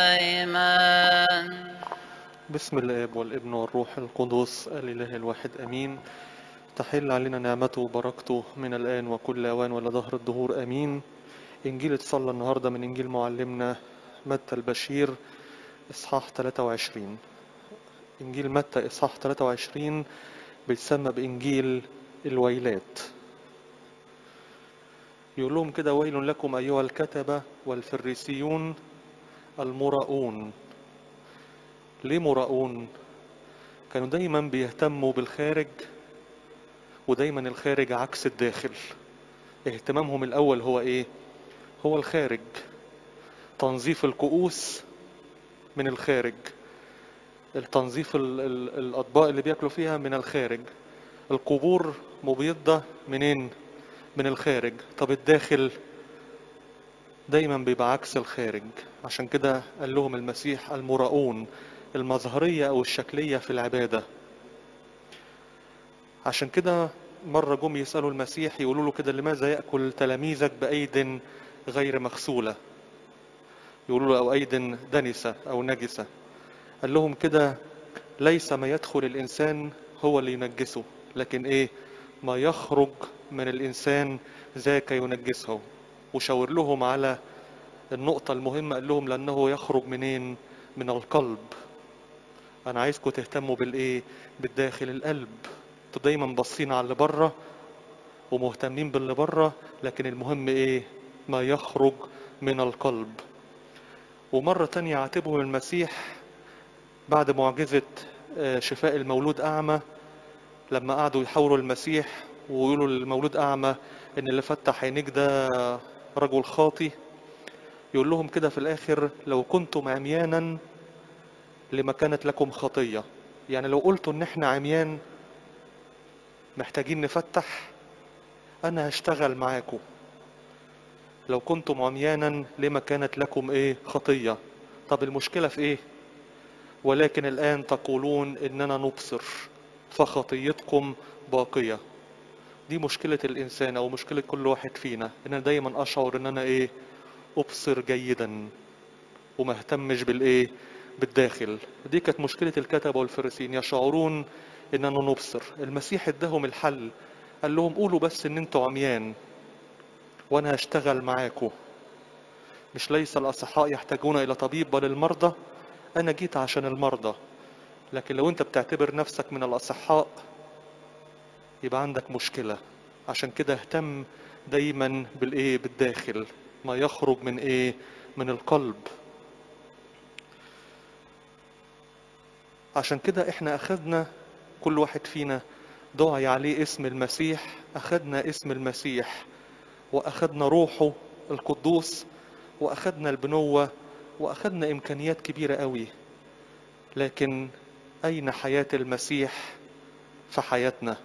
دائما بسم الآب والابن والروح القدس الاله الواحد آمين. تحل علينا نعمته وبركته من الآن وكل آوان ولا ظهر الدهور آمين. إنجيل اتصلى النهارده من إنجيل معلمنا متى البشير إصحاح 23 إنجيل متى إصحاح 23 بيتسمى بإنجيل الويلات. يقول لهم كده ويل لكم أيها الكتبة والفريسيون المراؤون. ليه مراؤون؟ كانوا دايما بيهتموا بالخارج ودايما الخارج عكس الداخل. اهتمامهم الأول هو إيه؟ هو الخارج. تنظيف الكؤوس من الخارج. التنظيف ال- ال- الأطباق اللي بياكلوا فيها من الخارج. القبور مبيضة منين؟ من الخارج. طب الداخل؟ دايما بيبقى عكس الخارج. عشان كده قال لهم المسيح المراؤون المظهرية أو الشكلية في العبادة. عشان كده مرة جم يسألوا المسيح يقولوا له كده لماذا يأكل تلاميذك بأيد غير مغسولة؟ يقولوا له أو أيد دنسة أو نجسة. قال لهم كده ليس ما يدخل الإنسان هو اللي ينجسه لكن إيه؟ ما يخرج من الإنسان ذاك ينجسه. وشاور لهم على النقطة المهمة قال لهم لأنه يخرج منين؟ من القلب. أنا عايزكم تهتموا بالإيه؟ بالداخل القلب. أنتوا دايما باصين على اللي بره ومهتمين باللي بره لكن المهم إيه؟ ما يخرج من القلب. ومرة تانية عاتبهم المسيح بعد معجزة آه، شفاء المولود أعمى. لما قعدوا يحاوروا المسيح ويقولوا للمولود أعمى إن اللي فتح عينيك ده رجل خاطي يقول لهم كده في الآخر لو كنتم عميانا لما كانت لكم خطية. يعني لو قلتوا إن إحنا عميان محتاجين نفتح أنا هشتغل معاكم. لو كنتم عميانا لما كانت لكم إيه؟ خطية. طب المشكلة في إيه؟ ولكن الآن تقولون إننا نبصر فخطيتكم باقية. دي مشكلة الإنسان أو مشكلة كل واحد فينا إن أنا دايما أشعر إن أنا إيه أبصر جيدا وما اهتمش بالإيه بالداخل. دي كانت مشكلة الكتبة والفريسين يشعرون إننا نبصر. المسيح اداهم الحل قال لهم قولوا بس إن أنتوا عميان وأنا هشتغل معاكم. مش ليس الأصحاء يحتاجون إلى طبيب بل المرضى. أنا جيت عشان المرضى. لكن لو أنت بتعتبر نفسك من الأصحاء يبقى عندك مشكلة. عشان كده اهتم دايما بالإيه؟ بالداخل. ما يخرج من إيه؟ من القلب. عشان كده إحنا أخذنا كل واحد فينا دعي عليه اسم المسيح أخذنا اسم المسيح وأخذنا روحه القدوس وأخذنا البنوة وأخذنا إمكانيات كبيرة قوي. لكن أين حياة المسيح في حياتنا؟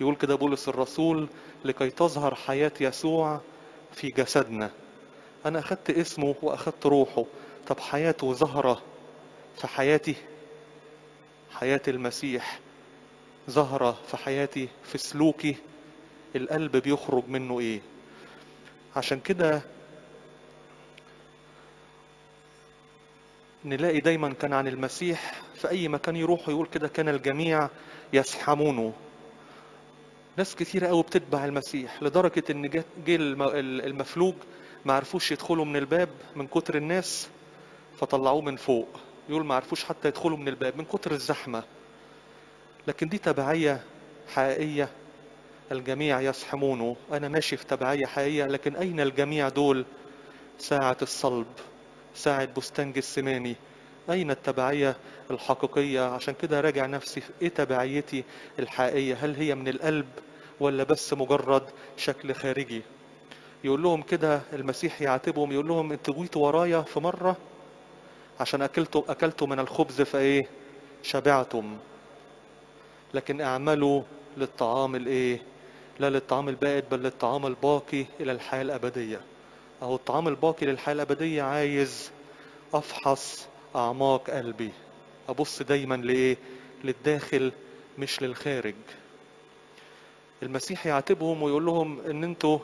يقول كده بولس الرسول لكي تظهر حياة يسوع في جسدنا. أنا أخذت اسمه وأخذت روحه. طب حياته ظهرة في حياتي حياة المسيح ظهرة في حياتي في سلوكي القلب بيخرج منه إيه؟ عشان كده نلاقي دايما كان عن المسيح في أي مكان يروح يقول كده كان الجميع يسحمونه. ناس كتيرة قوي بتتبع المسيح لدرجة إن جه جه الم- المفلوج ما عرفوش يدخلوا من الباب من كتر الناس فطلعوه من فوق. يقول ما عرفوش حتى يدخلوا من الباب من كتر الزحمة. لكن دي تبعية حقيقية الجميع يزحمونه أنا ماشي في تبعية حقيقية لكن أين الجميع دول؟ ساعة الصلب ساعة بستان جسماني أين التبعية الحقيقية؟ عشان كده راجع نفسي في إيه تبعيتي الحقيقية؟ هل هي من القلب ولا بس مجرد شكل خارجي؟ يقول لهم كده المسيح يعاتبهم يقول لهم أنتوا جيتوا ورايا في مرة عشان أكلتوا أكلتوا من الخبز فإيه؟ شبعتم. لكن اعملوا للطعام الإيه؟ لا للطعام البائد بل للطعام الباقي إلى الحياة الأبدية. أهو الطعام الباقي للحياة الأبدية عايز أفحص أعماق قلبي. أبص دايما لإيه؟ للداخل مش للخارج. المسيح يعاتبهم ويقول لهم إن أنتوا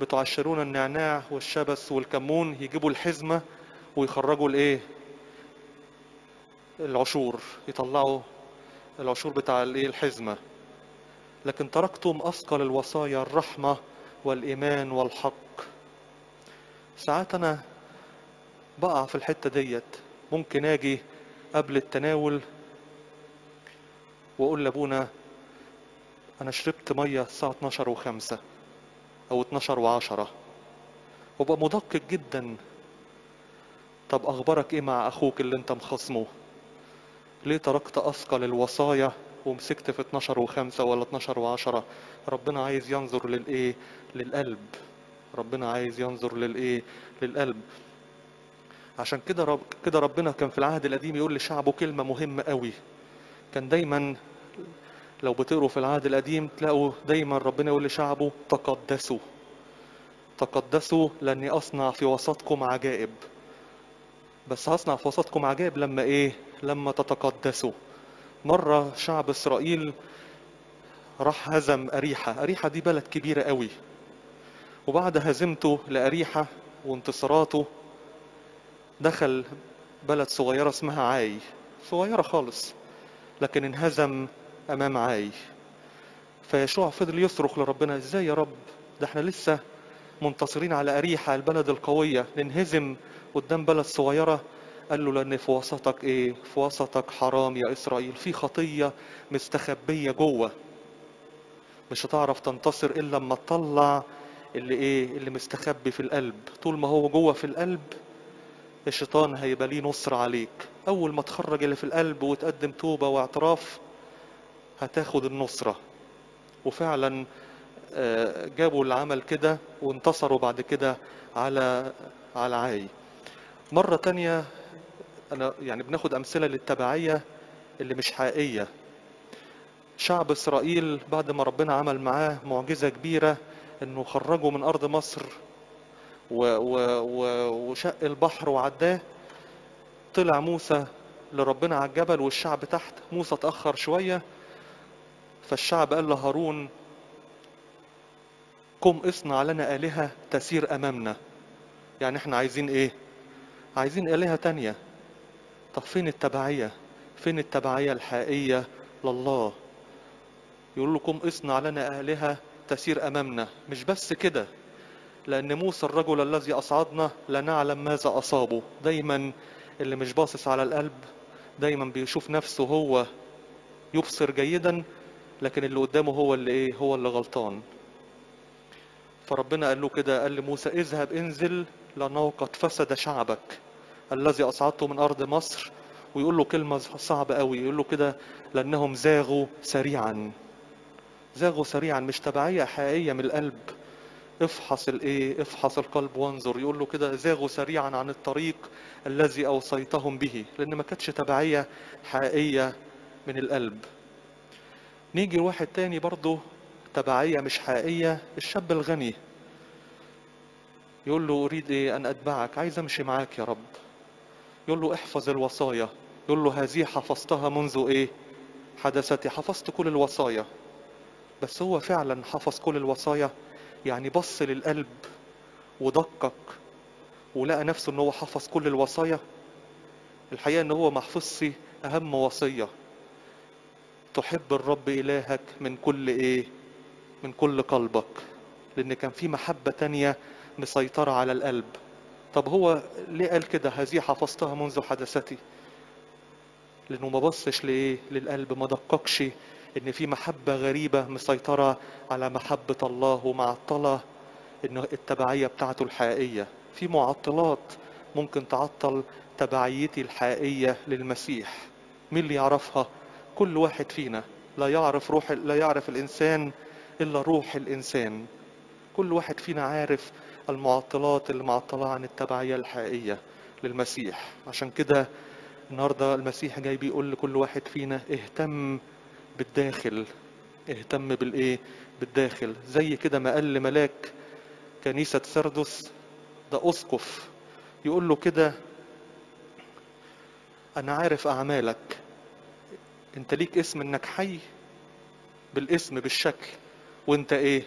بتعشرون النعناع والشبس والكمون يجيبوا الحزمة ويخرجوا الايه العشور يطلعوا العشور بتاع الإيه؟ الحزمة. لكن تركتم أثقل الوصايا الرحمة والإيمان والحق. ساعات أنا بقع في الحتة ديت. ممكن آجي قبل التناول وأقول لأبونا أنا شربت مية الساعة 12 و5 أو 12 و10 وأبقى مدقق جدا. طب أخبارك إيه مع أخوك اللي أنت مخاصمه؟ ليه تركت أثقل الوصايا ومسكت في 12 و5 ولا 12 و10 ربنا عايز ينظر للإيه؟ للقلب. ربنا عايز ينظر للإيه؟ للقلب. عشان كده رب كده ربنا كان في العهد القديم يقول لشعبه كلمة مهمة قوي. كان دايما لو بتقروا في العهد القديم تلاقوا دايما ربنا يقول لشعبه تقدسوا. تقدسوا لأني أصنع في وسطكم عجائب. بس هصنع في وسطكم عجائب لما إيه؟ لما تتقدسوا. مرة شعب إسرائيل راح هزم أريحة. أريحة دي بلد كبيرة قوي. وبعد هزيمته لأريحة وانتصاراته دخل بلد صغيرة اسمها عاي. صغيرة خالص لكن انهزم أمام عاي. فيشوع فضل يصرخ لربنا إزاي يا رب؟ ده إحنا لسه منتصرين على أريحة البلد القوية. ننهزم قدام بلد صغيرة. قال له لأن في وسطك إيه؟ في وسطك حرام يا إسرائيل. في خطية مستخبية جوه. مش هتعرف تنتصر إلا لما تطلع اللي إيه؟ اللي مستخبي في القلب. طول ما هو جوه في القلب الشيطان هيبقى ليه نصر عليك. أول ما تخرج اللي في القلب وتقدم توبة واعتراف هتاخد النصرة. وفعلا جابوا العمل كده وانتصروا بعد كده على على عاي. مرة تانية أنا يعني بناخد أمثلة للتبعية اللي مش حقيقية. شعب إسرائيل بعد ما ربنا عمل معاه معجزة كبيرة إنه خرجوا من أرض مصر وشق البحر وعداه. طلع موسى لربنا على الجبل والشعب تحت. موسى اتأخر شوية فالشعب قال لهارون قم اصنع لنا آلهة تسير أمامنا. يعني إحنا عايزين إيه؟ عايزين آلهة تانية. طب فين التبعية؟ فين التبعية الحقيقية لله؟ يقول لكم اصنع لنا آلهة تسير أمامنا. مش بس كده. لأن موسى الرجل الذي أصعدنا لا نعلم ماذا أصابه. دايما اللي مش باصص على القلب دايما بيشوف نفسه هو يبصر جيدا لكن اللي قدامه هو اللي إيه؟ هو اللي غلطان. فربنا قال له كده قال لموسى اذهب انزل لأنه قد فسد شعبك الذي أصعدته من أرض مصر. ويقول له كلمة صعبة قوي يقول له كده لأنهم زاغوا سريعا. زاغوا سريعا مش تبعية حقيقية من القلب. افحص الايه افحص القلب وانظر. يقول له كده زاغوا سريعا عن الطريق الذي أوصيتهم به. لأن ما كانتش تبعية حقيقية من القلب. نيجي لواحد تاني برضه تبعية مش حقيقية الشاب الغني. يقول له أريد إيه؟ أن أتبعك. عايز أمشي معاك يا رب. يقول له احفظ الوصايا. يقول له هذه حفظتها منذ إيه؟ حدثتي. حفظت كل الوصايا. بس هو فعلا حفظ كل الوصايا؟ يعني بص للقلب ودقق ولقى نفسه إن هو حفظ كل الوصايا. الحقيقة إن هو ما حفظش أهم وصية. تحب الرب إلهك من كل إيه؟ من كل قلبك. لأن كان في محبة تانية مسيطرة على القلب. طب هو ليه قال كده؟ هذه حفظتها منذ حدثتي. لأنه ما بصش لإيه؟ للقلب ما دققش إن في محبة غريبة مسيطرة على محبة الله ومعطلة ان التبعية بتاعته الحقيقية. في معطلات ممكن تعطل تبعيتي الحقيقية للمسيح. مين اللي يعرفها؟ كل واحد فينا. لا يعرف روح لا يعرف الإنسان إلا روح الإنسان. كل واحد فينا عارف المعطلات اللي معطلة عن التبعية الحقيقية للمسيح. عشان كده النهاردة المسيح جاي بيقول لكل واحد فينا اهتم بالداخل اهتم بالإيه؟ بالداخل. زي كده ما قال لملاك كنيسة سردس ده أسقف. يقول له كده أنا عارف أعمالك. أنت ليك اسم إنك حي بالاسم بالشكل. وأنت إيه؟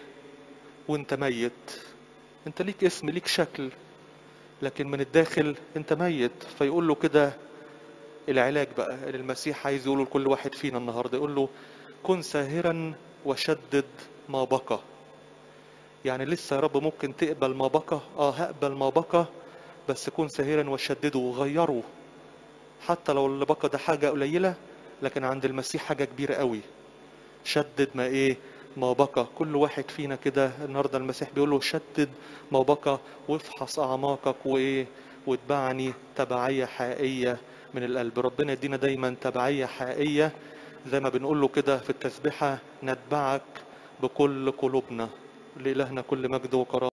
وأنت ميت. أنت ليك اسم ليك شكل. لكن من الداخل أنت ميت. فيقول له كده العلاج بقى اللي المسيح عايز يقوله لكل واحد فينا النهارده يقول له كن ساهرا وشدد ما بقى. يعني لسه يا رب ممكن تقبل ما بقى آه هقبل ما بقى بس كن ساهرا وشدده وغيره. حتى لو اللي بقى ده حاجة قليلة لكن عند المسيح حاجة كبيرة قوي. شدد ما إيه؟ ما بقى. كل واحد فينا كده النهارده المسيح بيقول له شدد ما بقى وافحص أعماقك وإيه؟ واتبعني تبعية حقيقية. من القلب. ربنا يدينا دايما تبعية حقيقية زي ما بنقول له كده في التسبيحة نتبعك بكل قلوبنا. لإلهنا كل مجد وكرامة.